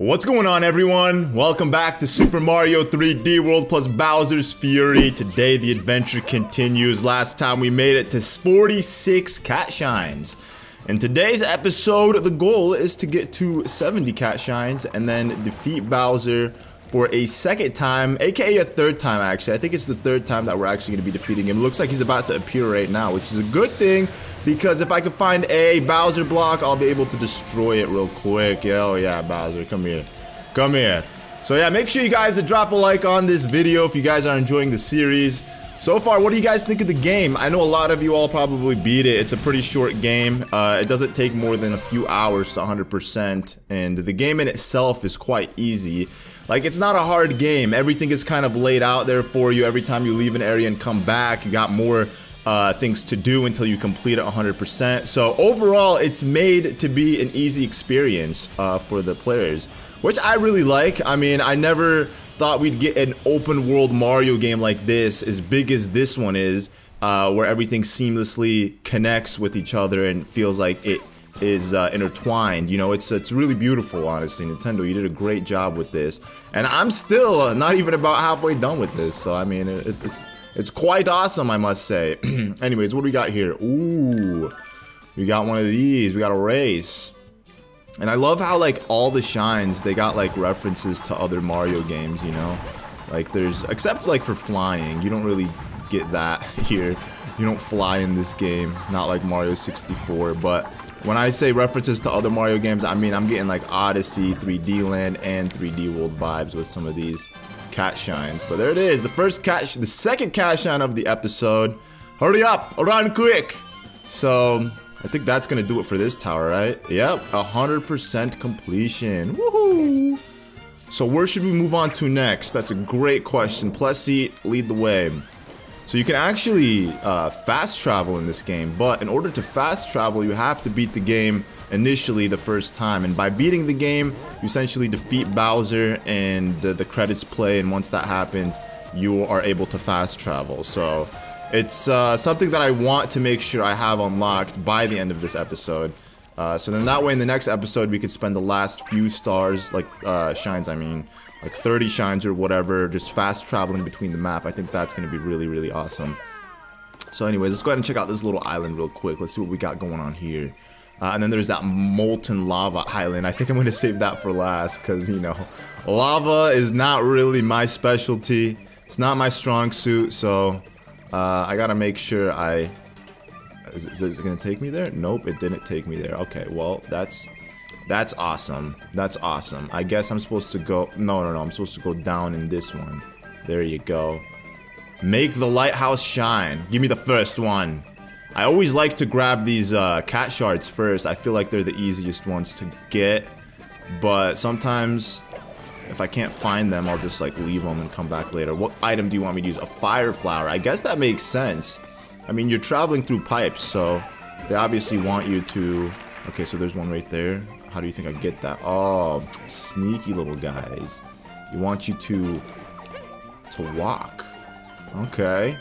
What's going on everyone? Welcome back to Super Mario 3D World plus Bowser's Fury. Today the adventure continues. Last time we made it to 46 cat shines. In today's episode, the goal is to get to 70 cat shines and then defeat Bowser for a second time, aka a third time actually. I think it's the third time that we're actually going to be defeating him. Looks like he's about to appear right now, which is a good thing because if I can find a Bowser block, I'll be able to destroy it real quick. Oh yeah, Bowser, come here. Come here. So yeah, make sure you guys drop a like on this video if you guys are enjoying the series. So far, what do you guys think of the game? I know a lot of you all probably beat it. It's a pretty short game. Uh, it doesn't take more than a few hours to 100%, and the game in itself is quite easy. Like, it's not a hard game. Everything is kind of laid out there for you. Every time you leave an area and come back, you got more uh, things to do until you complete it 100%. So overall, it's made to be an easy experience uh, for the players, which I really like. I mean, I never thought we'd get an open world Mario game like this, as big as this one is, uh, where everything seamlessly connects with each other and feels like it is uh, intertwined. You know, it's it's really beautiful, honestly. Nintendo, you did a great job with this, and I'm still uh, not even about halfway done with this. So I mean, it's it's it's quite awesome, I must say. Anyways, what do we got here? Ooh, we got one of these. We got a race. And I love how like all the shines, they got like references to other Mario games, you know? Like there's, except like for flying, you don't really get that here. You don't fly in this game, not like Mario 64, but when I say references to other Mario games, I mean I'm getting like Odyssey, 3D Land, and 3D World vibes with some of these cat shines. But there it is, the first cat, the second cat shine of the episode. Hurry up, run quick! So, I think that's gonna do it for this tower, right? Yep, 100% completion. Woohoo! So where should we move on to next? That's a great question. Plessy, lead the way. So you can actually uh, fast travel in this game, but in order to fast travel, you have to beat the game initially the first time. And by beating the game, you essentially defeat Bowser and uh, the credits play, and once that happens, you are able to fast travel. So it's uh, something that I want to make sure I have unlocked by the end of this episode. Uh, so then that way in the next episode we could spend the last few stars, like uh, shines I mean, like 30 shines or whatever, just fast traveling between the map. I think that's going to be really, really awesome. So anyways, let's go ahead and check out this little island real quick. Let's see what we got going on here. Uh, and then there's that molten lava island. I think I'm going to save that for last because, you know, lava is not really my specialty. It's not my strong suit, so uh, I gotta make sure I... Is, is it gonna take me there? Nope, it didn't take me there. Okay, well, that's... That's awesome. That's awesome. I guess I'm supposed to go... No, no, no. I'm supposed to go down in this one. There you go. Make the lighthouse shine. Give me the first one. I always like to grab these uh, cat shards first. I feel like they're the easiest ones to get. But sometimes if I can't find them, I'll just like leave them and come back later. What item do you want me to use? A fire flower. I guess that makes sense. I mean, you're traveling through pipes, so they obviously want you to... Okay, so there's one right there. How do you think I get that? Oh, sneaky little guys. You want you to... to walk. Okay.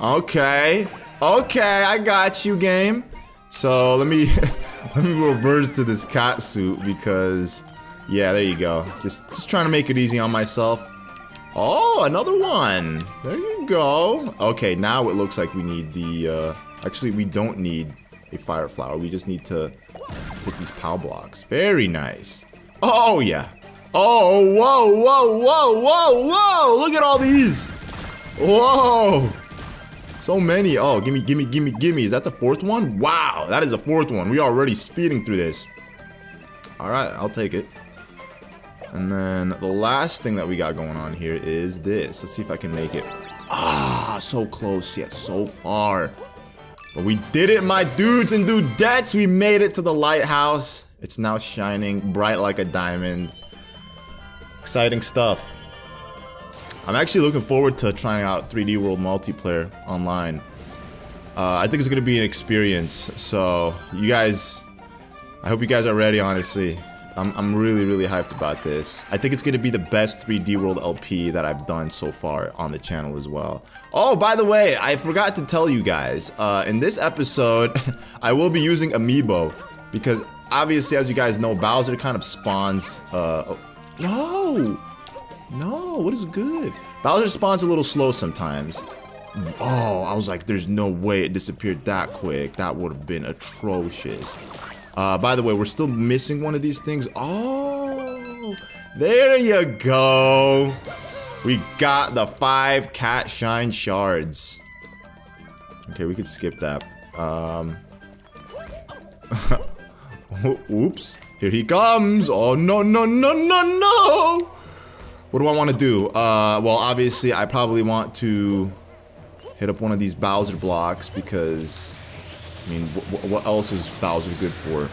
Okay. Okay, I got you, game. So let me let me reverse to this cat suit because yeah, there you go. Just just trying to make it easy on myself. Oh, another one. There you go. Okay, now it looks like we need the, uh, actually we don't need a fire flower. We just need to take these POW blocks. Very nice. Oh, yeah. Oh, whoa, whoa, whoa, whoa, whoa. Look at all these. Whoa. So many. Oh, gimme, gimme, gimme, gimme. Is that the fourth one? Wow, that is the fourth one. We are already speeding through this. All right, I'll take it. And then the last thing that we got going on here is this. Let's see if I can make it. Ah, so close yet so far. But we did it, my dudes and dudettes. We made it to the lighthouse. It's now shining bright like a diamond. Exciting stuff. I'm actually looking forward to trying out 3D World multiplayer online. Uh, I think it's going to be an experience. So, you guys, I hope you guys are ready, honestly. I'm, I'm really, really hyped about this. I think it's going to be the best 3D World LP that I've done so far on the channel as well. Oh, by the way, I forgot to tell you guys, uh, in this episode, I will be using Amiibo because obviously, as you guys know, Bowser kind of spawns uh, oh, No! No, what is good? Bowser spawns a little slow sometimes. Oh, I was like, there's no way it disappeared that quick. That would have been atrocious. Uh, by the way, we're still missing one of these things. Oh, there you go. We got the five cat shine shards. Okay, we could skip that. Um, oops. Here he comes. Oh, no, no, no, no, no. What do I want to do? Uh, well, obviously, I probably want to hit up one of these Bowser blocks because, I mean, what else is Bowser good for?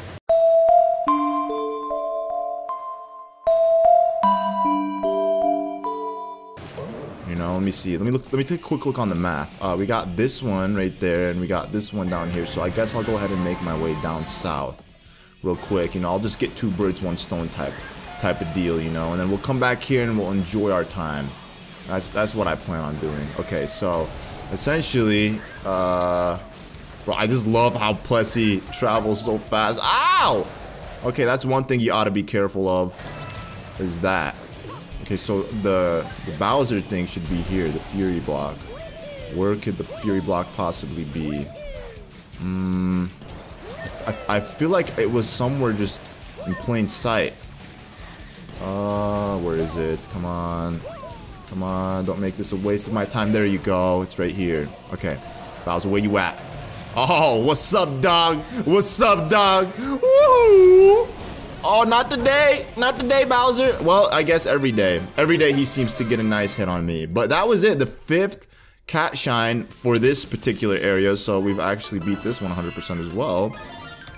You know, let me see. Let me look. Let me take a quick look on the map. Uh, we got this one right there, and we got this one down here. So I guess I'll go ahead and make my way down south, real quick. You know, I'll just get two birds, one stone type, type of deal. You know, and then we'll come back here and we'll enjoy our time. That's that's what I plan on doing. Okay, so essentially, uh, bro, I just love how Plessy travels so fast. Ow! Okay, that's one thing you ought to be careful of, is that. Okay, so the, the Bowser thing should be here, the Fury block. Where could the Fury block possibly be? Hmm. I, I feel like it was somewhere just in plain sight. Uh, where is it? Come on. Come on, don't make this a waste of my time. There you go. It's right here. Okay. Bowser, where you at? Oh, what's up, dog? What's up, dog? Woo! Oh, not today. Not today, Bowser. Well, I guess every day. Every day he seems to get a nice hit on me. But that was it. The fifth cat shine for this particular area. So we've actually beat this 100% as well.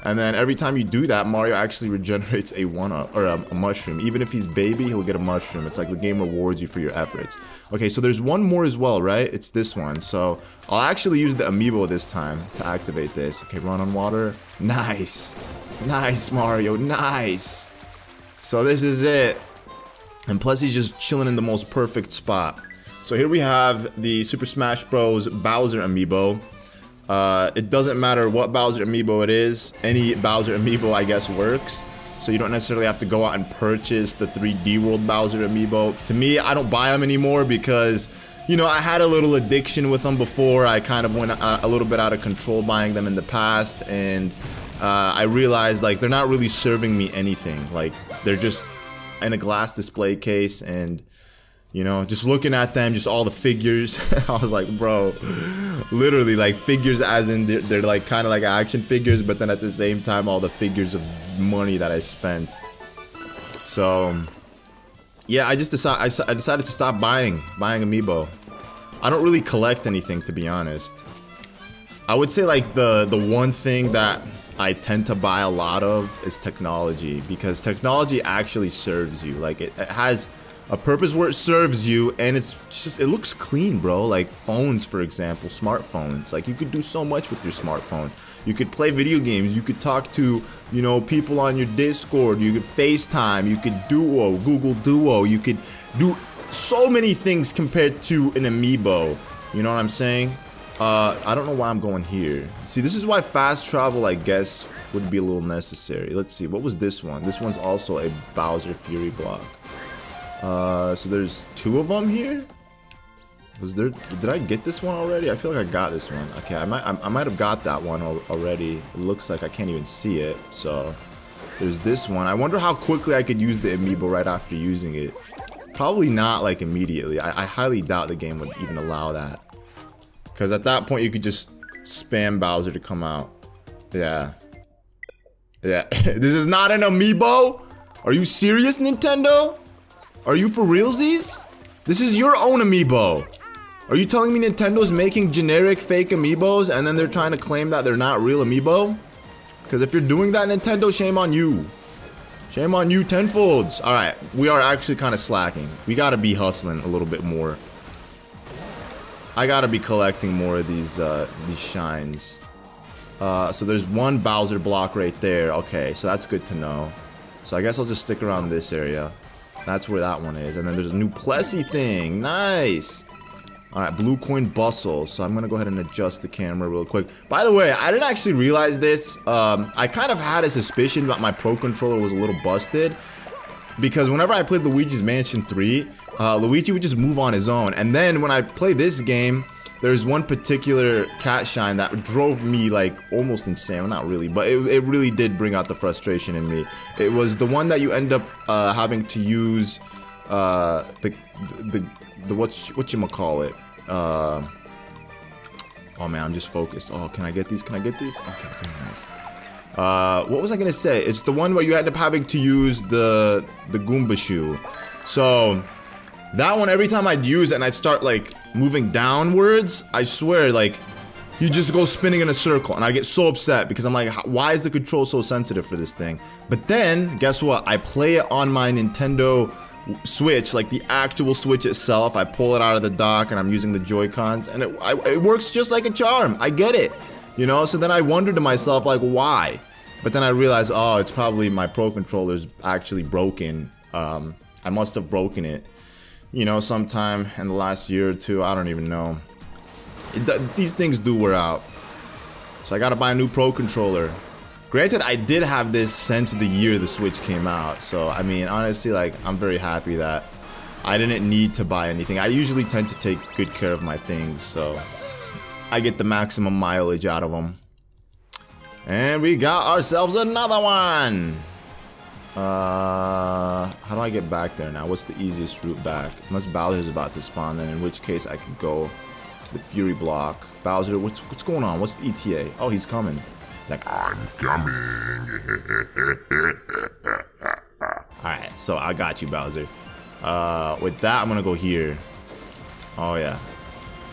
And then every time you do that, Mario actually regenerates a one up or a, a, mushroom. Even if he's baby, he'll get a mushroom. It's like the game rewards you for your efforts. Okay, so there's one more as well, right? It's this one. So I'll actually use the amiibo this time to activate this. Okay, run on water. Nice. Nice, Mario. Nice. So this is it. And plus he's just chilling in the most perfect spot. So here we have the Super Smash Bros. Bowser amiibo. Uh, it doesn't matter what Bowser amiibo it is. Any Bowser amiibo, I guess, works. So you don't necessarily have to go out and purchase the 3D World Bowser amiibo. To me, I don't buy them anymore because, you know, I had a little addiction with them before. I kind of went a, little bit out of control buying them in the past. And uh, I realized, like, they're not really serving me anything. Like, they're just in a glass display case and you know, just looking at them, just all the figures. I was like, bro, literally like figures as in they're, they're like kind of like action figures, but then at the same time, all the figures of money that I spent. So, yeah, I just decided I, I decided to stop buying buying amiibo. I don't really collect anything to be honest. I would say like the the one thing that I tend to buy a lot of is technology because technology actually serves you. Like it, it has a purpose where it serves you and it's just it looks clean bro. Like phones for example smartphones. Like you could do so much with your smartphone. You could play video games. You could talk to you know people on your discord. You could facetime. You could duo google duo. You could do so many things compared to an amiibo. You know what i'm saying? Uh i don't know why i'm going here. See this is why fast travel i guess would be a little necessary. Let's see. What was this one? This one's also a bowser fury block uh, so there's two of them here. Was there? Did I get this one already? I feel like I got this one. Okay, I might. I, might have got that one already. It looks like I can't even see it. So there's this one. I wonder how quickly I could use the amiibo right after using it. Probably not like immediately. I, I highly doubt the game would even allow that. Because at that point you could just spam Bowser to come out. Yeah. Yeah. this is not an amiibo? Are you serious, Nintendo? Are you for realsies? This is your own amiibo. Are you telling me Nintendo's making generic fake amiibos and then they're trying to claim that they're not real amiibo? Because if you're doing that, Nintendo, shame on you. Shame on you tenfolds. Alright, we are actually kind of slacking. We gotta be hustling a little bit more. I gotta be collecting more of these, uh, these shines. Uh, so there's one Bowser block right there. Okay, so that's good to know. So I guess I'll just stick around this area. That's where that one is. And then there's a new Plessy thing. Nice. Alright, blue coin bustle. So I'm gonna go ahead and adjust the camera real quick. By the way, I didn't actually realize this. Um, I kind of had a suspicion that my Pro Controller was a little busted. because whenever I played Luigi's Mansion 3, uh, Luigi would just move on his own. And then when I play this game, there's one particular cat shine that drove me like almost insane. Well, not really, but it, it really did bring out the frustration in me. It was the one that you end up uh, having to use uh, the, the, the, what, what you call it? Uh, oh man, I'm just focused. Oh, can I get these? Can I get these? Okay, very nice. Uh, what was I gonna say? It's the one where you end up having to use the the Goomba shoe. So that one, every time I'd use it and I'd start like moving downwards, I swear, like you just go spinning in a circle, and I get so upset because I'm like, why is the control so sensitive for this thing? But then, guess what? I play it on my Nintendo Switch, like the actual Switch itself. I pull it out of the dock, and I'm using the Joy Cons, and it, I, it works just like a charm. I get it. You know, so then I wonder to myself, like, why? But then I realized, oh, it's probably my Pro Controller's actually broken. Um, I must have broken it, you know, sometime in the last year or two. I don't even know. It, these things do wear out. So I gotta buy a new Pro Controller. Granted, I did have this since the year the Switch came out. So, I mean, honestly, like, I'm very happy that I didn't need to buy anything. I usually tend to take good care of my things, so I get the maximum mileage out of them. And we got ourselves another one! Uh, how do I get back there now? What's the easiest route back? Unless Bowser's about to spawn, then in which case I can go to the Fury block. Bowser, what's what's going on? What's the ETA? Oh, he's coming. He's like, I'm coming. Alright, so I got you, Bowser. Uh, with that, I'm gonna go here. Oh, yeah.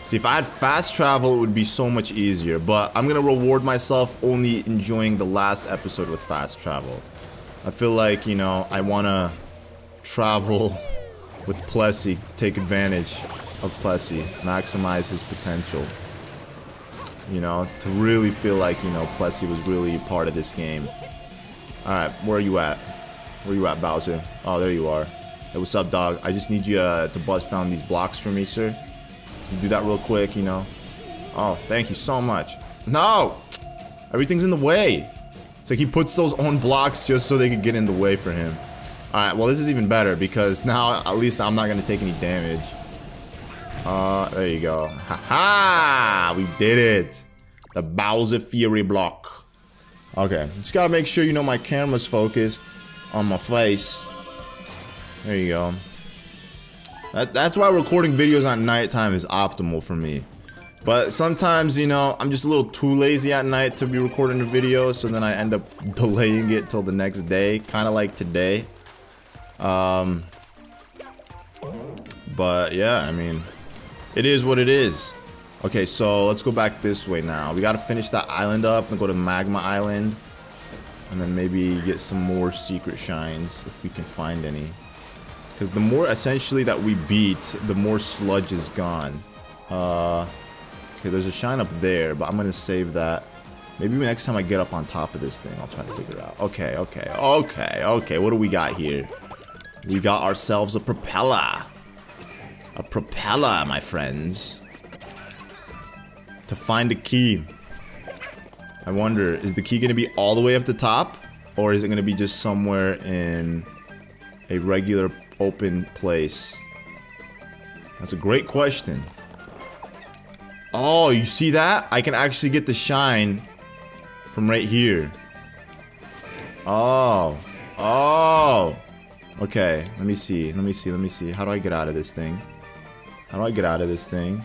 See, if I had fast travel, it would be so much easier, but I'm gonna reward myself only enjoying the last episode with fast travel. I feel like, you know, I wanna travel with Plessy, take advantage of Plessy, maximize his potential. You know, to really feel like, you know, Plessy was really part of this game. Alright, where are you at? Where are you at, Bowser? Oh, there you are. Hey, what's up, dog? I just need you uh, to bust down these blocks for me, sir. You do that real quick, you know. Oh, thank you so much. No! Everything's in the way. It's like he puts those on blocks just so they could get in the way for him. Alright, well this is even better because now at least I'm not going to take any damage. Uh, there you go. Haha! -ha! We did it! The Bowser Fury block. Okay, just gotta make sure you know my camera's focused on my face. There you go. That, that's why recording videos at nighttime is optimal for me. But sometimes, you know, I'm just a little too lazy at night to be recording a video, so then I end up delaying it till the next day, kind of like today. Um, but yeah, I mean, it is what it is. Okay, so let's go back this way now. We gotta finish that island up and go to Magma Island. And then maybe get some more secret shines if we can find any. Because the more essentially that we beat, the more sludge is gone. Uh, okay, there's a shine up there, but I'm to save that. Maybe next time I get up on top of this thing, I'll try to figure out. Okay, okay, okay, okay. What do we got here? We got ourselves a propeller. A propeller, my friends. To find a key. I wonder, is the key to be all the way up the top? Or is it to be just somewhere in a regular open place? That's a great question. Oh, you see that? I can actually get the shine from right here. Oh. Oh. Okay, let me see. Let me see. Let me see. How do I get out of this thing? How do I get out of this thing?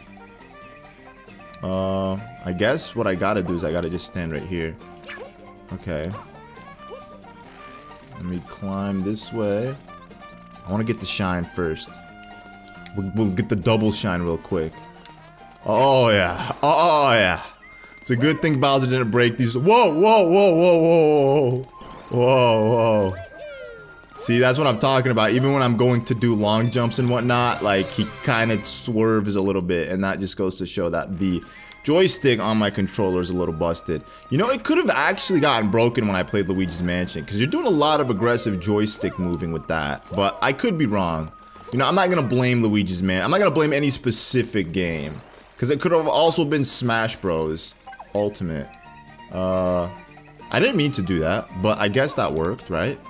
Uh, I guess what I gotta do is I gotta just stand right here. Okay. Let me climb this way. I want to get the shine first. We'll, we'll, get the double shine real quick. Oh, yeah. Oh, yeah. It's a good thing Bowser didn't break these. Whoa, whoa, whoa, whoa, whoa, whoa. Whoa, whoa. See, that's what I'm talking about. Even when I'm going to do long jumps and whatnot, like, he kind of swerves a little bit. And that just goes to show that the joystick on my controller is a little busted. You know, it could have actually gotten broken when I played Luigi's Mansion, because you're doing a lot of aggressive joystick moving with that, but I could be wrong. You know, I'm not gonna blame Luigi's Man. I'm not gonna blame any specific game, because it could have also been Smash Bros. Ultimate. Uh, I didn't mean to do that, but I guess that worked, right?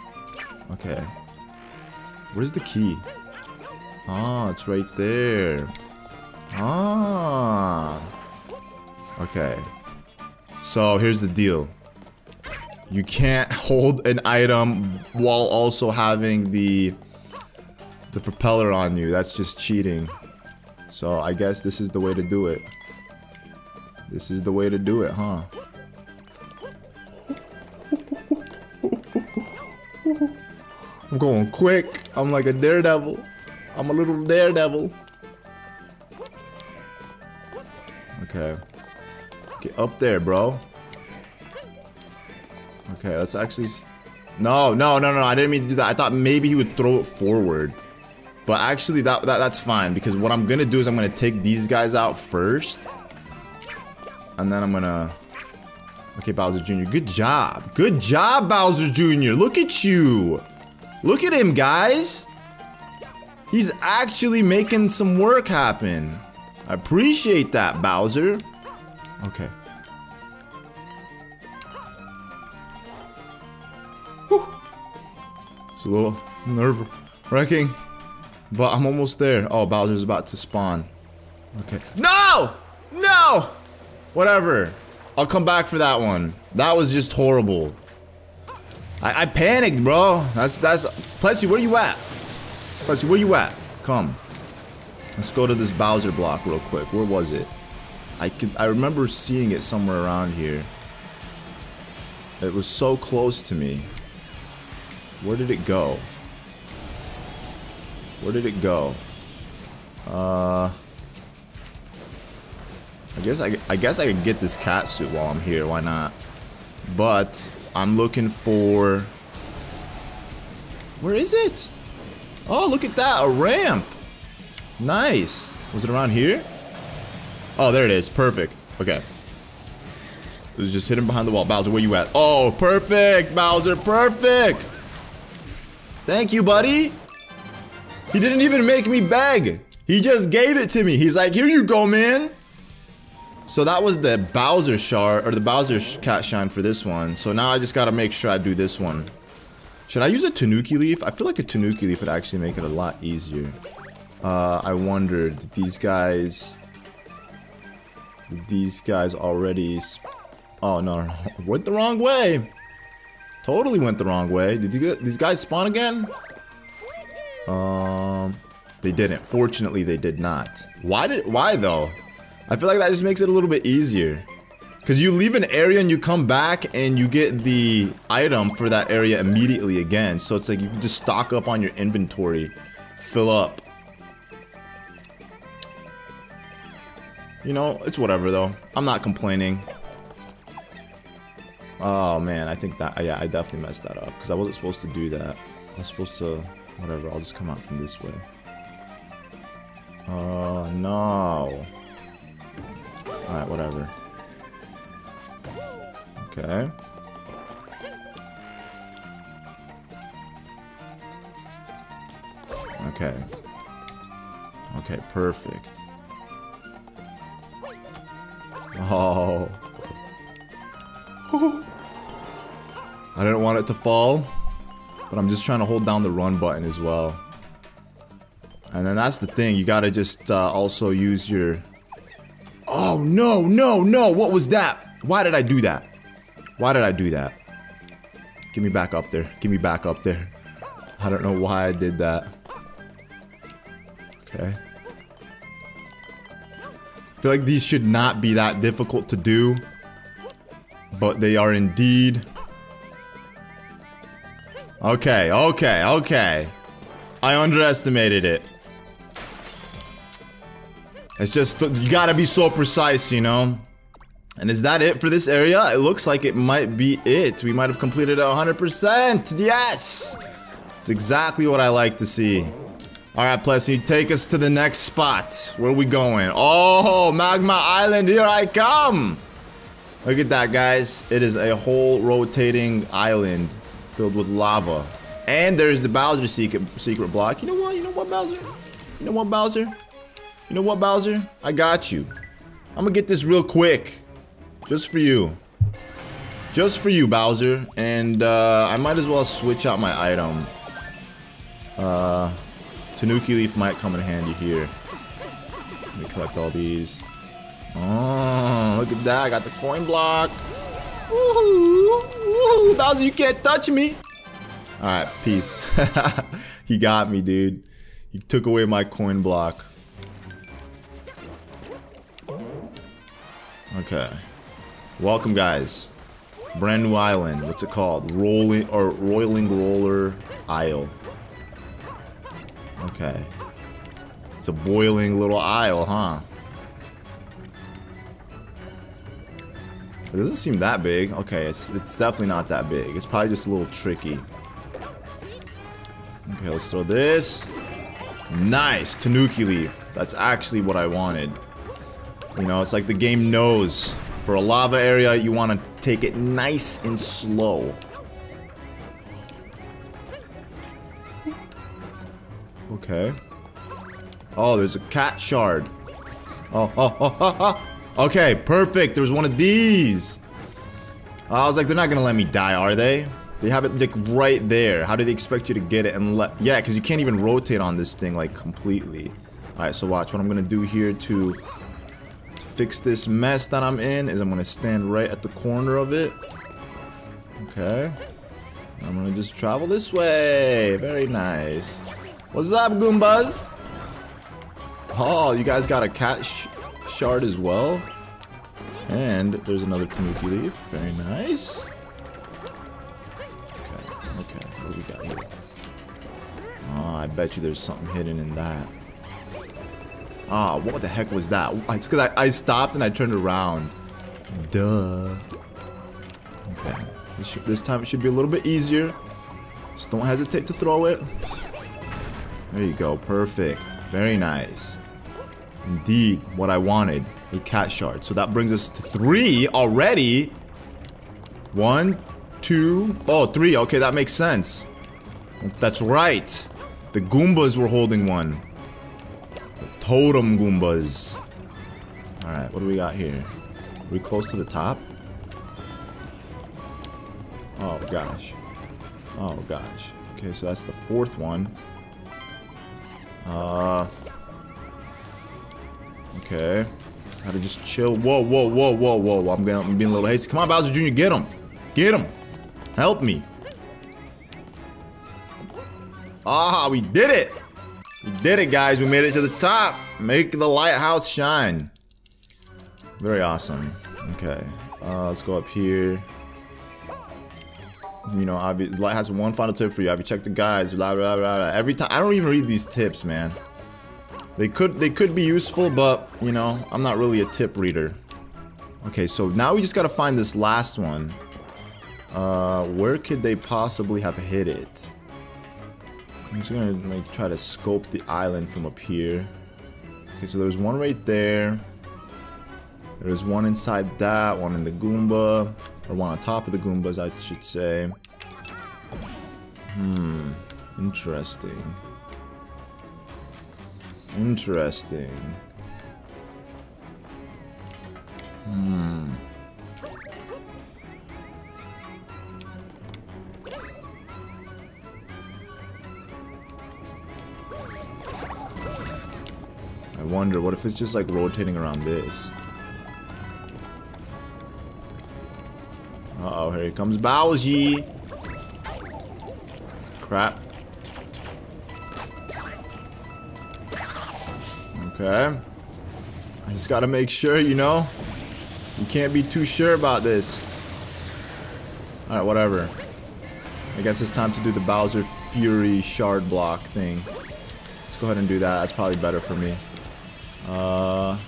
Okay. Where's the key? Ah, it's right there. Ah. Okay. So here's the deal. You can't hold an item while also having the the propeller on you. That's just cheating. So I guess this is the way to do it. This is the way to do it, huh? I'm going quick. I'm like a daredevil. I'm a little daredevil. Okay. Get up there, bro. Okay, that's actually... No, no, no, no, I didn't mean to do that. I thought maybe he would throw it forward. But actually, that, that that's fine. Because what I'm going to do is I'm going to take these guys out first. And then I'm going to... Okay, Bowser Jr., good job. Good job, Bowser Jr. Look at you. Look at him, guys. He's actually making some work happen. I appreciate that, Bowser. Okay. Whew. It's a little nerve-wracking, but I'm almost there. Oh, Bowser's about to spawn. Okay. No! No! Whatever. I'll come back for that one. That was just horrible. I, I panicked, bro. That's that's. Plessy, where are you at? Plessy, where are you at? Come. Let's go to this Bowser block real quick. Where was it? I could. I remember seeing it somewhere around here. It was so close to me. Where did it go? Where did it go? Uh. I guess I, I guess I could get this cat suit while I'm here. Why not? But I'm looking for. Where is it? Oh, look at that, a ramp. Nice. Was it around here? Oh, there it is. Perfect. Okay. It was just hidden behind the wall. Bowser, where you at? Oh, perfect, Bowser, perfect. Thank you, buddy. He didn't even make me beg. He just gave it to me. He's like, here you go, man. So that was the Bowser shard, or the Bowser cat shine for this one. So now I just gotta make sure I do this one. Should I use a Tanuki leaf? I feel like a Tanuki leaf would actually make it a lot easier. Uh, I wondered, these guys... These guys already... Oh, no, no, went the wrong way. Totally went the wrong way. Did these guys spawn again? Um, they didn't. Fortunately, they did not. Why did, why though? I feel like that just makes it a little bit easier. Because you leave an area and you come back and you get the item for that area immediately again. So it's like you can just stock up on your inventory. Fill up. You know, it's whatever though. I'm not complaining. Oh man, I think that, yeah, I definitely messed that up. Because I wasn't supposed to do that. I was supposed to, whatever, I'll just come out from this way. Oh no. Alright, whatever. Okay. Okay. Okay, perfect. Oh. I didn't want it to fall, but I'm just trying to hold down the run button as well. And then that's the thing, you gotta just uh, also use your Oh, no, no, no. What was that? Why did I do that? Why did I do that? Give me back up there. Give me back up there. I don't know why I did that. Okay. I feel like these should not be that difficult to do. But they are indeed. Okay, okay, okay. I underestimated it. It's just, you gotta be so precise, you know? And is that it for this area? It looks like it might be it. We might have completed it 100%. Yes! It's exactly what I like to see. Alright, Plessy, take us to the next spot. Where are we going? Oh, Magma Island, here I come! Look at that, guys. It is a whole rotating island filled with lava. And there's the Bowser secret, secret block. You know what? You know what, Bowser? You know what, Bowser? You know what, Bowser? I got you. I'm gonna get this real quick. Just for you. Just for you, Bowser. And uh, I might as well switch out my item. Uh, Tanuki Leaf might come in handy here. Let me collect all these. Oh, look at that. I got the coin block. Woohoo! Woohoo! Bowser, you can't touch me! Alright, peace. he got me, dude. He took away my coin block. Okay. Welcome, guys. Brand new island. What's it called? Rolling or Roiling Roller Isle. Okay. It's a boiling little isle, huh? It doesn't seem that big. Okay, it's, it's definitely not that big. It's probably just a little tricky. Okay, let's throw this. Nice, Tanuki Leaf. That's actually what I wanted. You know, it's like the game knows. For a lava area, you want to take it nice and slow. Okay. Oh, there's a cat shard. Oh, oh, oh, oh, oh. Okay, perfect. There's one of these. I was like, they're not gonna let me die, are they? They have it like right there. How do they expect you to get it and let? Yeah, because you can't even rotate on this thing like completely. All right, so watch what I'm gonna do here to, to fix this mess that I'm in is I'm gonna stand right at the corner of it. Okay. I'm gonna just travel this way. Very nice. What's up, Goombas? Oh, you guys got a cat shard as well. And there's another Tanuki leaf. Very nice. Okay, okay. What do we got here? Oh, I bet you there's something hidden in that. Ah, what the heck was that? It's because I, I stopped and I turned around. Duh. Okay. This, should, this time it should be a little bit easier. Just don't hesitate to throw it. There you go. Perfect. Very nice. Indeed, what I wanted. A cat shard. So that brings us to three already. One, two, oh, three. Okay, that makes sense. That's right. The Goombas were holding one. The Totem Goombas. Alright, what do we got here? Are we close to the top? Oh, gosh. Oh, gosh. Okay, so that's the fourth one. Uh. Okay. Gotta just chill. Whoa, whoa, whoa, whoa, whoa. I'm, getting, I'm being a little hasty. Come on, Bowser Jr., get him. Get him. Help me. Ah, we did it. We did it, guys. We made it to the top. Make the lighthouse shine. Very awesome. Okay. Uh, let's go up here. You know, obviously, Light has one final tip for you. Have you checked the guides? Blah, blah, blah, blah. Every time, I don't even read these tips, man. They could, they could be useful, but you know, I'm not really a tip reader. Okay, so now we just gotta find this last one. Uh, where could they possibly have hit it? I'm just gonna like try to scope the island from up here. Okay, so there's one right there. There's one inside that, one in the Goomba. Or one on top of the Goombas, I should say. Hmm. Interesting. Interesting. Hmm. I wonder, what if it's just like rotating around this? Uh oh here comes Bowsy. Crap. Okay. I just gotta make sure, you know? You can't be too sure about this. Alright, whatever. I guess it's time to do the Bowser Fury shard block thing. Let's go ahead and do that. That's probably better for me. Uh...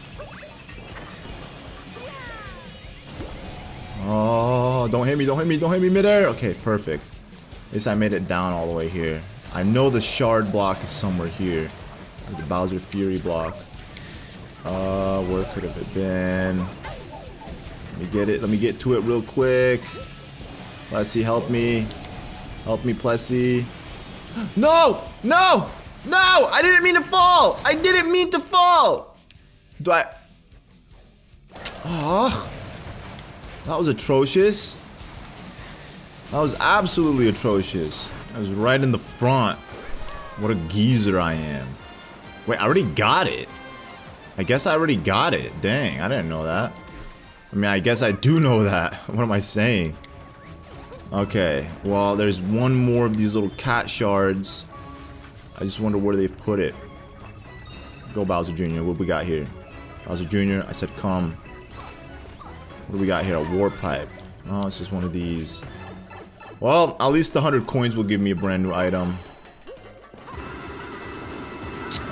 Oh, don't hit me, don't hit me, don't hit me midair. Okay, perfect. At least I made it down all the way here. I know the shard block is somewhere here. The Bowser Fury block. Uh, where could have it been? Let me get it. Let me get to it real quick. Plessy, help me. Help me, Plessy. No! No! No! I didn't mean to fall! I didn't mean to fall! Do I... Oh... That was atrocious. That was absolutely atrocious. I was right in the front. What a geezer I am. Wait, I already got it. I guess I already got it. Dang, I didn't know that. I mean, I guess I do know that. What am I saying? Okay, well, there's one more of these little cat shards. I just wonder where they've put it. Go Bowser Jr., what we got here? Bowser Jr., I said come. What do we got here? A warp pipe. Oh, it's just one of these. Well, at least the 100 coins will give me a brand new item.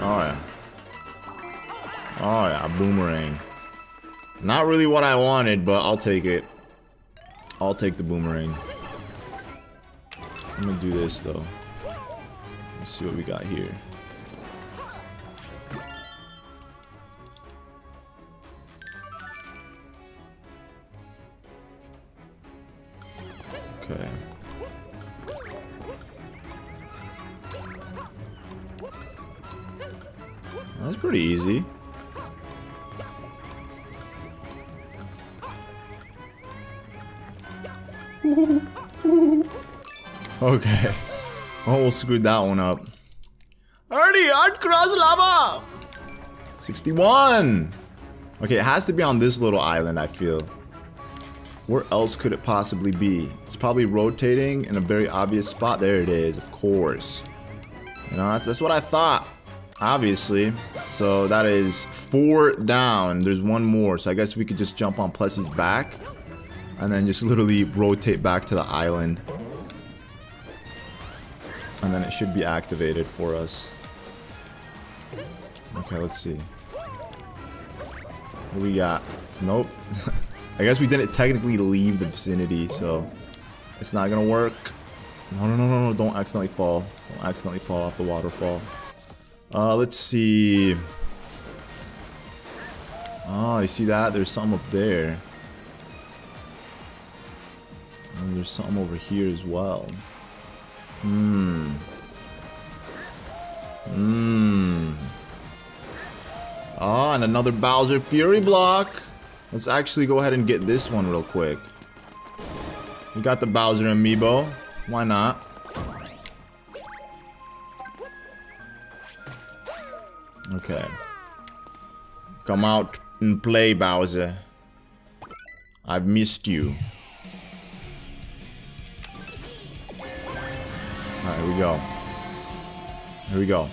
Oh, yeah. Oh, yeah, boomerang. Not really what I wanted, but I'll take it. I'll take the boomerang. I'm gonna do this, though. Let's see what we got here. Okay. That's pretty easy. okay. Almost screwed that one up. Already, uncross lava! 61! Okay, it has to be on this little island, I feel. Where else could it possibly be? It's probably rotating in a very obvious spot. There it is, of course. You know, that's, that's what I thought. Obviously. So that is four down. There's one more. So I guess we could just jump on Plessy's back. And then just literally rotate back to the island. And then it should be activated for us. Okay, let's see. What we got? Nope. I guess we didn't technically leave the vicinity, so it's not gonna work. No, no, no, no, no, don't accidentally fall. Don't accidentally fall off the waterfall. Uh, let's see. Oh, you see that? There's something up there. And there's something over here as well. Hmm. Hmm. Ah, and another Bowser Fury block. Let's actually go ahead and get this one real quick. We got the Bowser amiibo. Why not? Okay. Come out and play, Bowser. I've missed you. Alright, here we go. Here we go.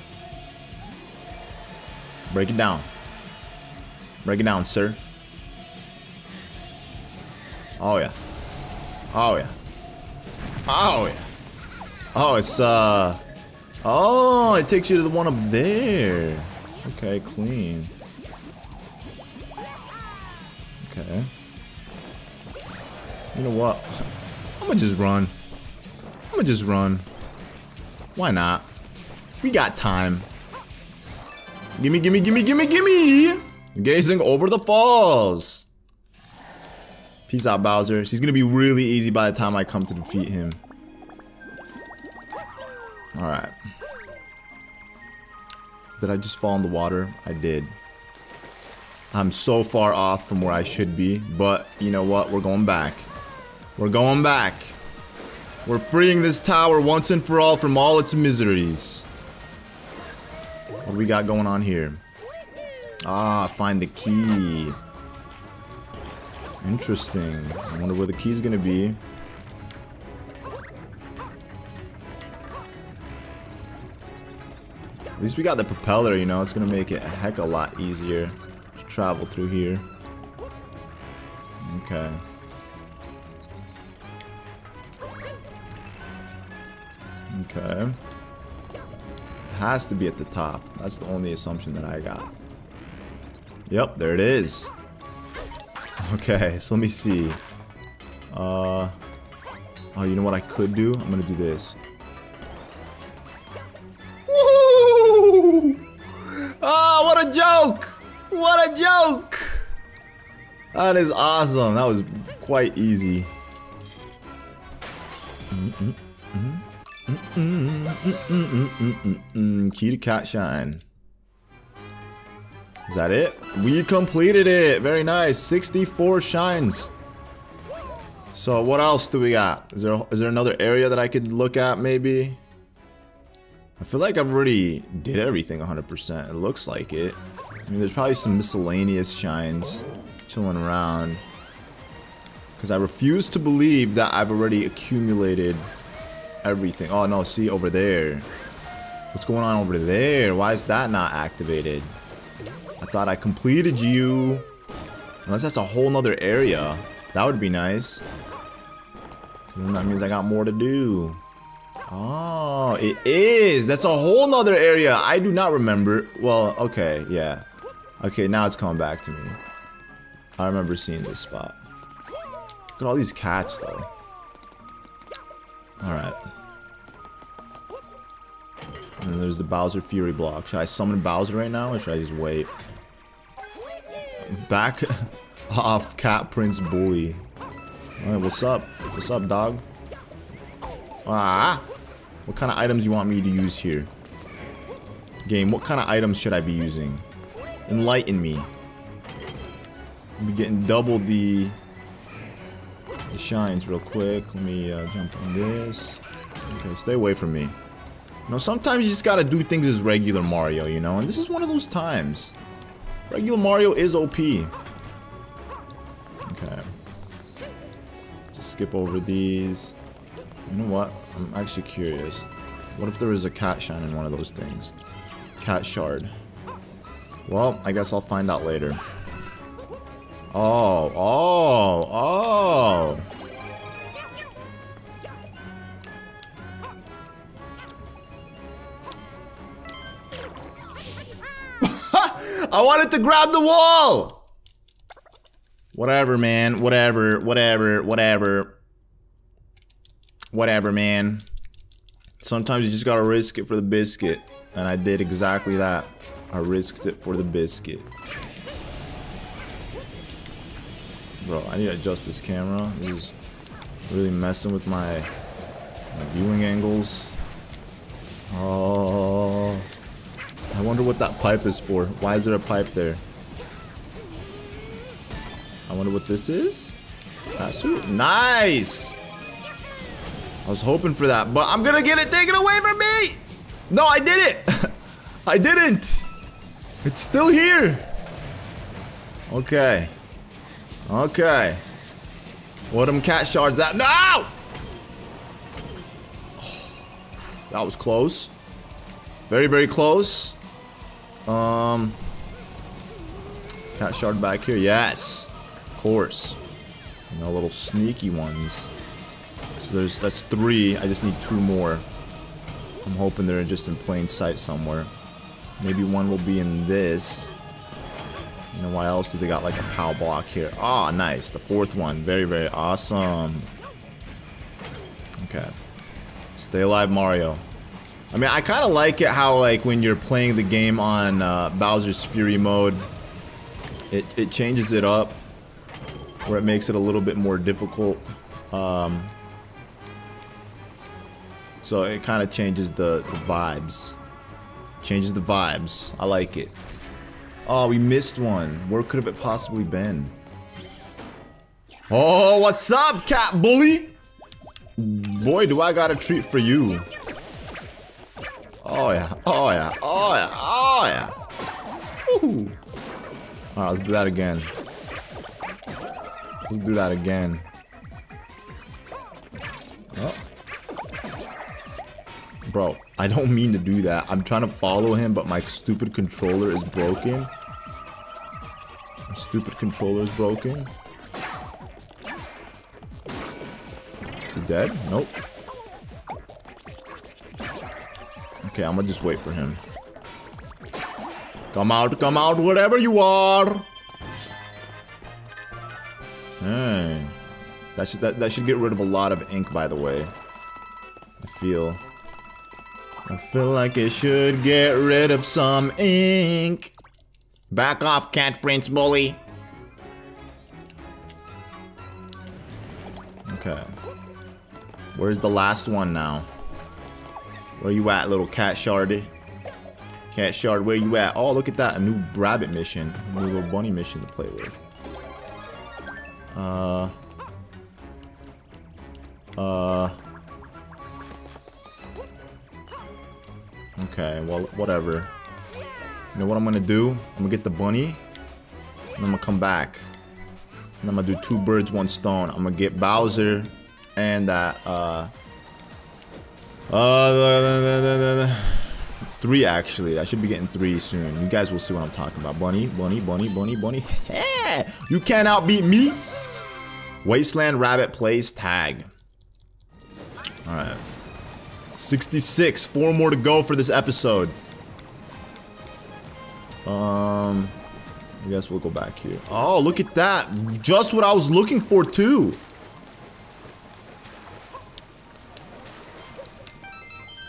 Break it down. Break it down, sir. Oh, yeah. Oh, yeah. Oh, yeah. Oh, it's, uh... Oh, it takes you to the one up there. Okay, clean. Okay. You know what? I'm gonna just run. I'm gonna just run. Why not? We got time. Gimme, gimme, gimme, gimme, gimme! Gazing over the falls. Peace out, Bowser. She's gonna be really easy by the time I come to defeat him. Alright. Did I just fall in the water? I did. I'm so far off from where I should be, but you know what? We're going back. We're going back. We're freeing this tower once and for all from all its miseries. What do we got going on here? Ah, find the key. Interesting. I wonder where the key's gonna be. Least we got the propeller, you know, it's gonna make it a heck of a lot easier to travel through here. Okay. Okay. It has to be at the top. That's the only assumption that I got. Yep, there it is. Okay, so let me see. Uh, oh, you know what I could do? I'm gonna do this. What a joke! That is awesome. That was quite easy. Key to cat shine. Is that it? We completed it. Very nice. 64 shines. So what else do we got? Is there is there another area that I could look at maybe? I feel like I've already did everything 100%. It looks like it. Mean, there's probably some miscellaneous shines chilling around. Because I refuse to believe that I've already accumulated everything. Oh, no, see, over there. What's going on over there? Why is that not activated? I thought I completed you. Unless that's a whole nother area. That would be nice. That means I got more to do. Oh, it is. That's a whole nother area. I do not remember. Well, okay, yeah. Okay, now it's coming back to me. I remember seeing this spot. Look at all these cats, though. Alright. And there's the Bowser Fury block. Should I summon Bowser right now, or should I just wait? Back off, Cat Prince Bully. Alright, what's up? What's up, dog? Ah! What kind of items you want me to use here? Game, what kind of items should I be using? Enlighten me. I'm getting double the, the shines real quick. Let me uh, jump on this. Okay, stay away from me. You know, sometimes you just gotta do things as regular Mario, you know? And this is one of those times. Regular Mario is OP. Okay. Just skip over these. You know what? I'm actually curious. What if there was a cat shine in one of those things? Cat shard. Well, I guess I'll find out later. Oh, oh, oh! I wanted to grab the wall! Whatever, man. Whatever, whatever, whatever. Whatever, man. Sometimes you just gotta risk it for the biscuit. And I did exactly that. I risked it for the biscuit. Bro, I need to adjust this camera. This is really messing with my, my viewing angles. Oh. I wonder what that pipe is for. Why is there a pipe there? I wonder what this is. Nice! I was hoping for that, but I'm gonna get it taken away from me! No, I did it! I didn't! It's still here! Okay. Okay. What them cat shards at? No! That was close. Very, very close. Um, cat shard back here. Yes, of course. You know, little sneaky ones. So there's that's three. I just need two more. I'm hoping they're just in plain sight somewhere. Maybe one will be in this. You know, why else do they got like a POW block here? Ah, oh, nice. The fourth one. Very, very awesome. Okay. Stay alive, Mario. I mean, I kind of like it how, like, when you're playing the game on uh, Bowser's Fury mode, it, it changes it up, where it makes it a little bit more difficult. Um, so it kind of changes the, the vibes. Changes the vibes. I like it. Oh, we missed one. Where could have it possibly been? Oh, what's up, cat bully? Boy, do I got a treat for you. Oh yeah, oh yeah, oh yeah, oh yeah. Ooh. Alright, let's do that again. Let's do that again. Oh. Bro, I don't mean to do that. I'm trying to follow him, but my stupid controller is broken. My stupid controller is broken. Is he dead? Nope. Okay, I'm gonna just wait for him. Come out, come out, wherever you are. Hey. That should, that, that should get rid of a lot of ink, by the way. I feel. I feel like it should get rid of some ink. Back off, Cat Prince Bully. Okay. Where's the last one now? Where you at, little cat shardy? Cat shard, where you at? Oh, look at that. A new rabbit mission. A new little bunny mission to play with. Uh. Uh. Okay, well, whatever. You know what I'm gonna do? I'm gonna get the bunny, and I'm gonna come back. And I'm gonna do two birds, one stone. I'm gonna get Bowser and that, uh... Uh... Three, actually. I should be getting three soon. You guys will see what I'm talking about. Bunny, bunny, bunny, bunny, bunny. Hey! You can't outbeat me! Wasteland Rabbit plays tag. Alright. 66. Four more to go for this episode. Um, I guess we'll go back here. Oh, look at that. Just what I was looking for, too.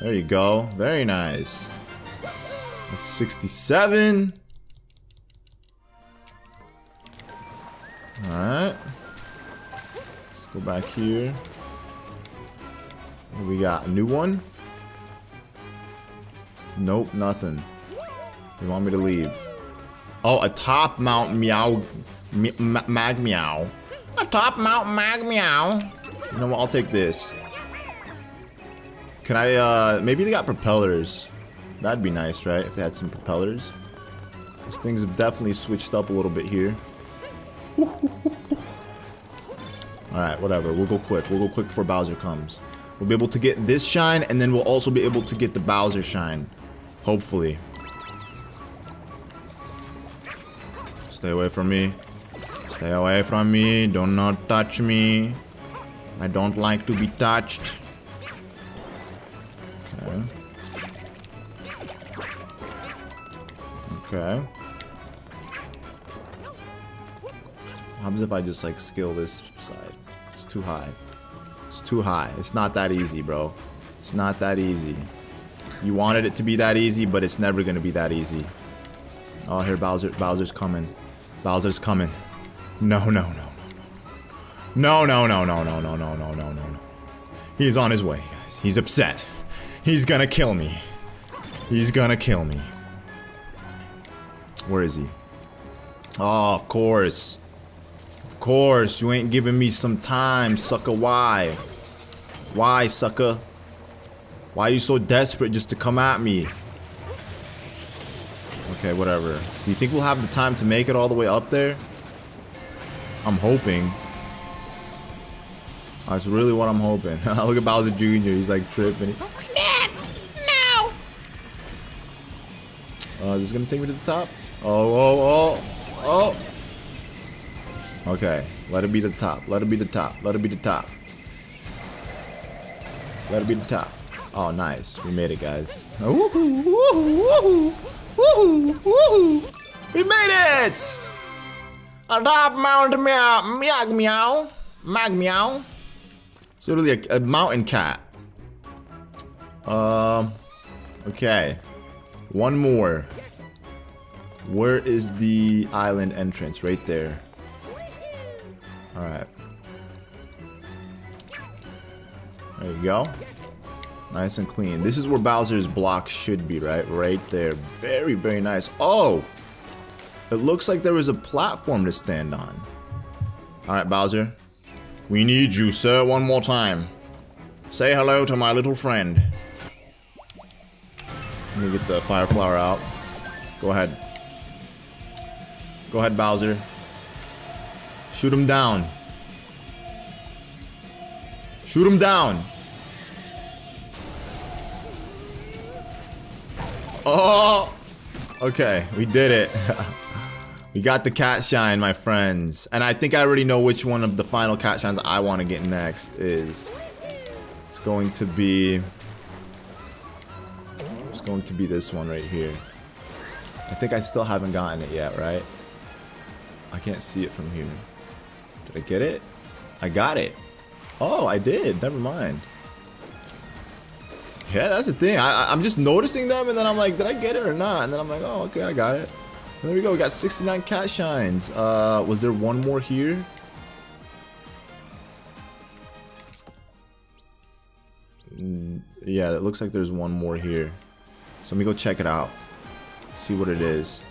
There you go. Very nice. That's 67. Alright. Let's go back here. We got? A new one? Nope, nothing. They want me to leave. Oh, a top mount meow. mag meow. A top Mount Magmeow. You know what? I'll take this. Can I, uh, maybe they got propellers. That'd be nice, right? If they had some propellers. These things have definitely switched up a little bit here. Alright, whatever. We'll go quick. We'll go quick before Bowser comes. We'll be able to get this shine, and then we'll also be able to get the Bowser shine. Hopefully. Stay away from me. Stay away from me. Do not touch me. I don't like to be touched. Okay. Okay. What happens if I just like skill this side? It's too high. It's too high. It's not that easy, bro. It's not that easy. You wanted it to be that easy, but it's never gonna be that easy. Oh, here Bowser. Bowser's coming. Bowser's coming. No, no, no, no, no, no, no, no, no, no, no, no, no, no. He's on his way, guys. He's upset. He's gonna kill me. He's gonna kill me. Where is he? Oh, of course. Course, you ain't giving me some time, sucker. Why? Why, sucker? Why are you so desperate just to come at me? Okay, whatever. Do you think we'll have the time to make it all the way up there? I'm hoping. That's really what I'm hoping. Look at Bowser Jr. He's like tripping. He's like, my dad! No! Uh, is this gonna take me to the top? Oh, oh, oh, oh! Okay, let it be the top. Let it be the top. Let it be the top. Let it be the top. Oh, nice. We made it, guys. Woohoo! We made it! A top meow, meow, meow, mag meow. It's literally a, a mountain cat. Um, okay. One more. Where is the island entrance? Right there. Alright. There you go. Nice and clean. This is where Bowser's block should be, right? Right there. Very, very nice. Oh! It looks like there was a platform to stand on. Alright, Bowser. We need you, sir, one more time. Say hello to my little friend. Let me get the fire flower out. Go ahead. Go ahead, Bowser. Shoot him down. Shoot him down. Oh! Okay, we did it. we got the cat shine, my friends. And I think I already know which one of the final cat shines I want to get next is. It's going to be... It's going to be this one right here. I think I still haven't gotten it yet, right? I can't see it from here. Did I get it? I got it. Oh, I did. Never mind. Yeah, that's the thing. I, I'm just noticing them, and then I'm like, did I get it or not? And then I'm like, oh, okay, I got it. And there we go. We got 69 cat shines. Uh, was there one more here? Mm, yeah, it looks like there's one more here. So let me go check it out. See what it is.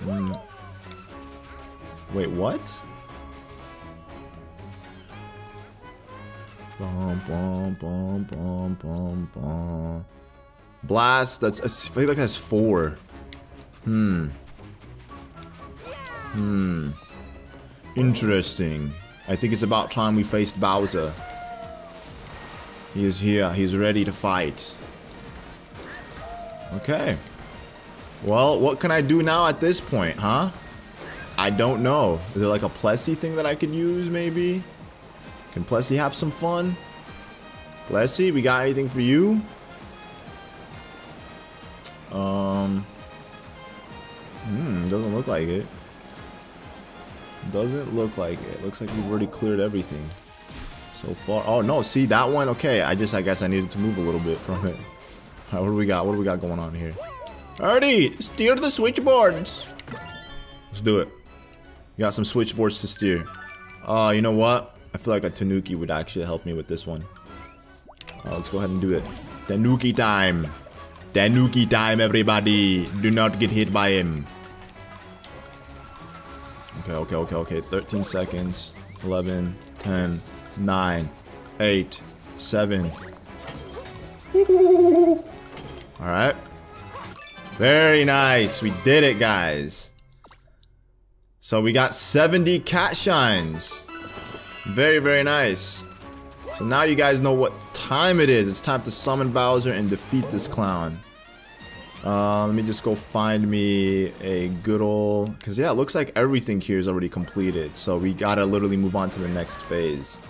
Mm. Wait, what? Bum, bum, bum, bum, bum, bum. Blast, that's, I feel like that's four. Hmm. Hmm. Interesting. I think it's about time we faced Bowser. He is here. He's ready to fight. Okay. Well, what can I do now at this point, huh? I don't know. Is there like a Plessie thing that I could use, maybe? Can Plessie have some fun? Plessie, we got anything for you? Um... Hmm, doesn't look like it. Doesn't look like it. Looks like we've already cleared everything. So far. Oh, no, see, that one? Okay, I just, I guess I needed to move a little bit from it. Alright, what do we got? What do we got going on here? Alrighty, steer the switchboards. Let's do it. Got some switchboards to steer. Uh, you know what? I feel like a Tanuki would actually help me with this one. Uh, let's go ahead and do it. Tanuki time. Tanuki time, everybody. Do not get hit by him. Okay, okay, okay, okay. 13 seconds. 11, 10, 9, 8, 7. Alright. Very nice. We did it, guys. So we got 70 cat shines. Very, very nice. So now you guys know what time it is. It's time to summon Bowser and defeat this clown. Uh, let me just go find me a good old... Because, yeah, it looks like everything here is already completed. So we gotta literally move on to the next phase.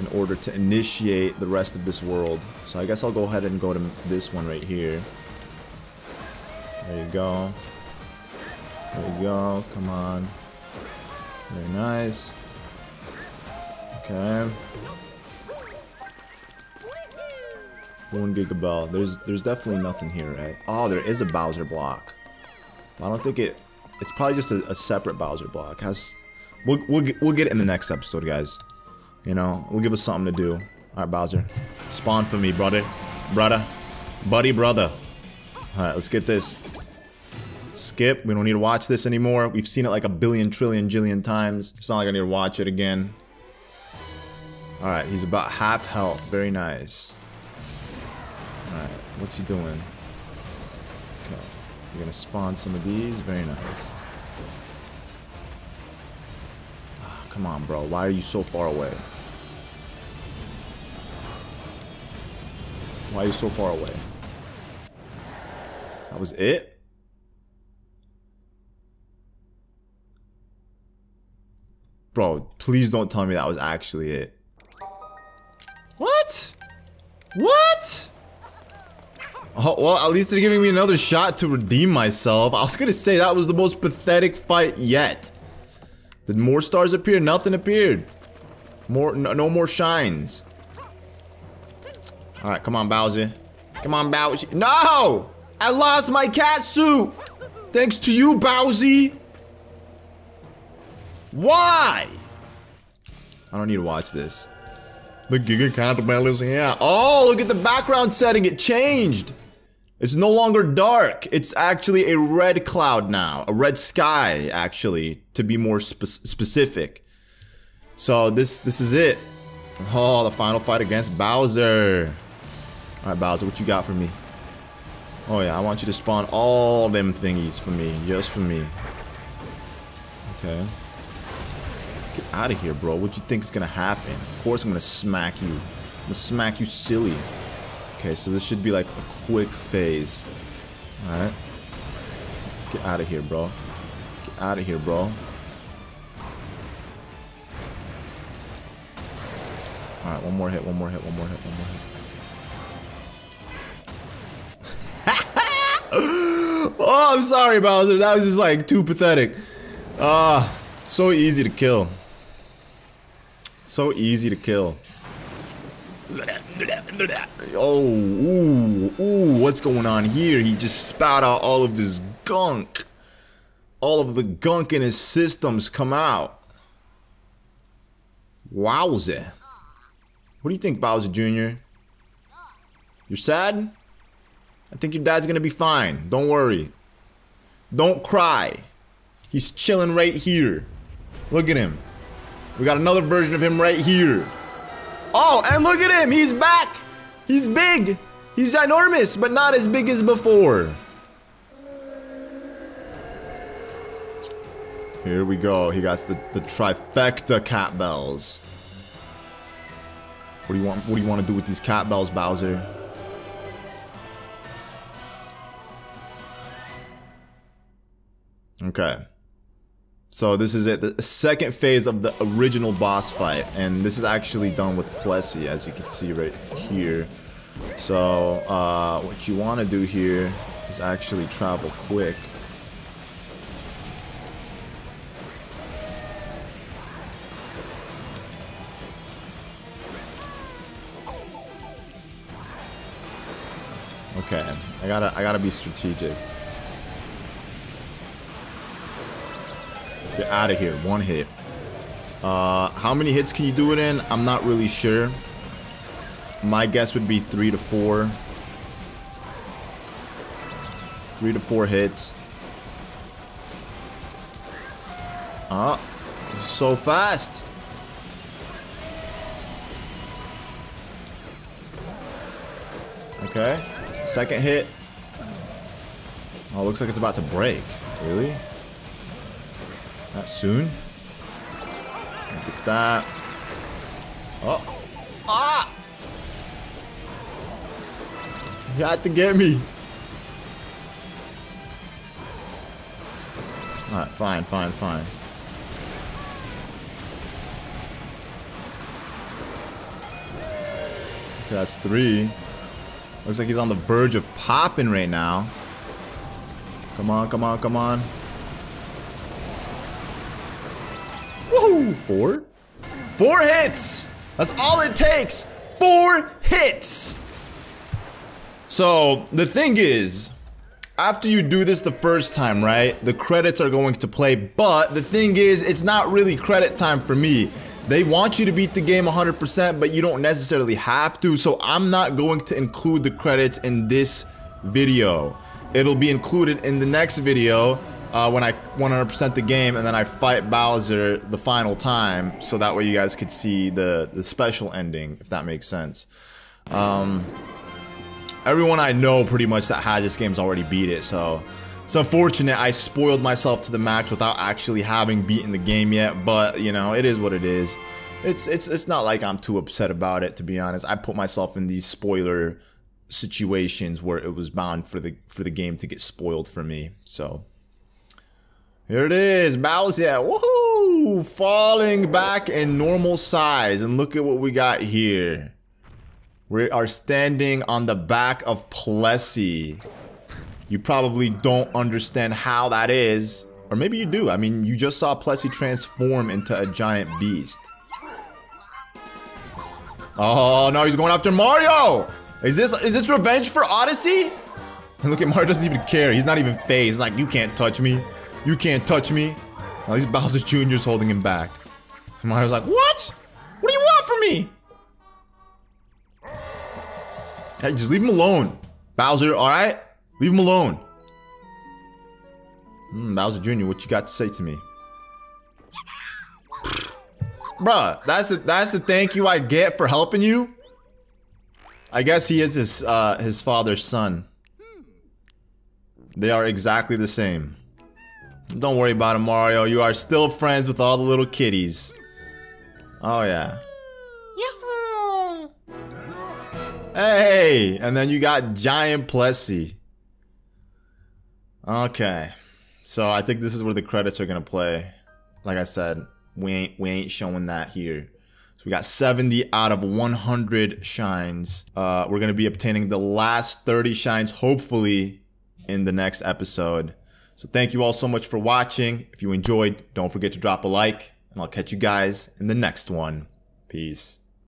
In order to initiate the rest of this world. So I guess I'll go ahead and go to this one right here. There you go. There we go. Come on. Very nice. Okay. One gigabell. There's there's definitely nothing here, right? Oh, there is a Bowser block. I don't think it. It's probably just a, a separate Bowser block. Has we'll we'll get, we'll get it in the next episode, guys. You know, we'll give us something to do. All right, Bowser, spawn for me, brother, brother, buddy, brother. All right, let's get this. Skip. We don't need to watch this anymore. We've seen it like a billion, trillion, jillion times. It's not like I need to watch it again. All right, he's about half health. Very nice. Alright, what's he doing? Okay, we're gonna spawn some of these. Very nice. Oh, come on, bro. Why are you so far away? Why are you so far away? That was it? Bro, please don't tell me that was actually it. What? What? Oh, well, at least they're giving me another shot to redeem myself. I was gonna say that was the most pathetic fight yet. Did more stars appear? Nothing appeared. More, no, no more shines. All right, come on, Bowser. Come on, Bowser. No! I lost my cat suit! Thanks to you, Bowsy! Why? I don't need to watch this. The Giga Catabell is here. Oh, look at the background setting. It changed. It's no longer dark. It's actually a red cloud now. A red sky, actually, to be more spe specific. So this this is it. Oh, the final fight against Bowser. Alright, Bowser, what you got for me? Oh yeah, I want you to spawn all them thingies for me. Just for me. Okay. Out of here, bro. What you think is gonna happen? Of course I'm gonna smack you. I'm gonna smack you silly. Okay, so this should be like a quick phase. Alright. Get out of here, bro. Get out of here, bro. Alright, one more hit, one more hit, one more hit, one more hit. oh, I'm sorry, Bowser. That was just like too pathetic. Ah, uh, so easy to kill. So easy to kill. Oh, ooh, ooh, what's going on here? He just spat out all of his gunk. All of the gunk in his systems come out. Wowza. What do you think, Bowser Jr.? You're sad? I think your dad's gonna be fine. Don't worry. Don't cry. He's chilling right here. Look at him. We got another version of him right here. Oh, and look at him. He's back. He's big. He's ginormous, but not as big as before. Here we go. He got the, the trifecta cat bells. What do you want what do you want to do with these cat bells, Bowser? Okay. So this is it, the second phase of the original boss fight, and this is actually done with Plessie, as you can see right here. So, uh, what you want to do here is actually travel quick. Okay, I gotta, I gotta be strategic. Get out of here, one hit. Uh, how many hits can you do it in? I'm not really sure. My guess would be three to four. Three to four hits. Ah, so fast. Okay. Second hit. Oh, looks like it's about to break. Really? That soon? At that. Oh. Ah! You had to get me. Alright, fine, fine, fine. Okay, that's three. Looks like he's on the verge of popping right now. Come on, come on, come on. Four? Four hits! That's all it takes! Four hits! So, the thing is, after you do this the first time, right, the credits are going to play, but the thing is, it's not really credit time for me. They want you to beat the game 100%, but you don't necessarily have to, so I'm not going to include the credits in this video. It'll be included in the next video uh, when I 100% the game and then I fight Bowser the final time, so that way you guys could see the, the special ending, if that makes sense. Um, everyone I know pretty much that has this game's already beat it, so... It's unfortunate I spoiled myself to the max without actually having beaten the game yet, but you know, it is what it is. It's it's it's not like I'm too upset about it to be honest. I put myself in these spoiler situations where it was bound for the for the game to get spoiled for me. So here it is, Bowser, woohoo! Falling back in normal size, and look at what we got here. We are standing on the back of Plessie. You probably don't understand how that is. Or maybe you do. I mean, you just saw Plessie transform into a giant beast. Oh, no, he's going after Mario! Is this is this revenge for Odyssey? And look at Mario doesn't even care. He's not even phased. Like, you can't touch me. You can't touch me. At least Bowser Jr. is holding him back. And Mario's like, what? What do you want from me? Hey, just leave him alone. Bowser, alright? Leave him alone. Hmm, Bowser Jr., what you got to say to me? Bruh, that's the, that's the thank you I get for helping you? I guess he is his, uh, his father's son. They are exactly the same. Don't worry about it, Mario. You are still friends with all the little kitties. Oh, yeah. Hey! And then you got Giant Plessie. Okay. So I think this is where the credits are gonna play. Like I said, we ain't we ain't showing that here. So we got 70 out of 100 shines. Uh, we're gonna be obtaining the last 30 shines, hopefully, in the next episode. So thank you all so much for watching. If you enjoyed, don't forget to drop a like, and I'll catch you guys in the next one. Peace.